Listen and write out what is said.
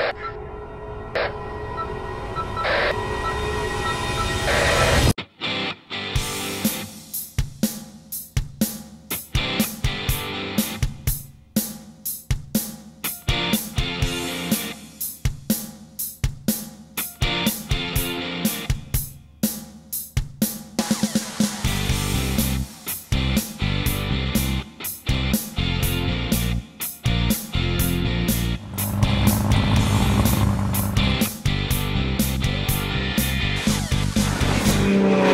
you. you.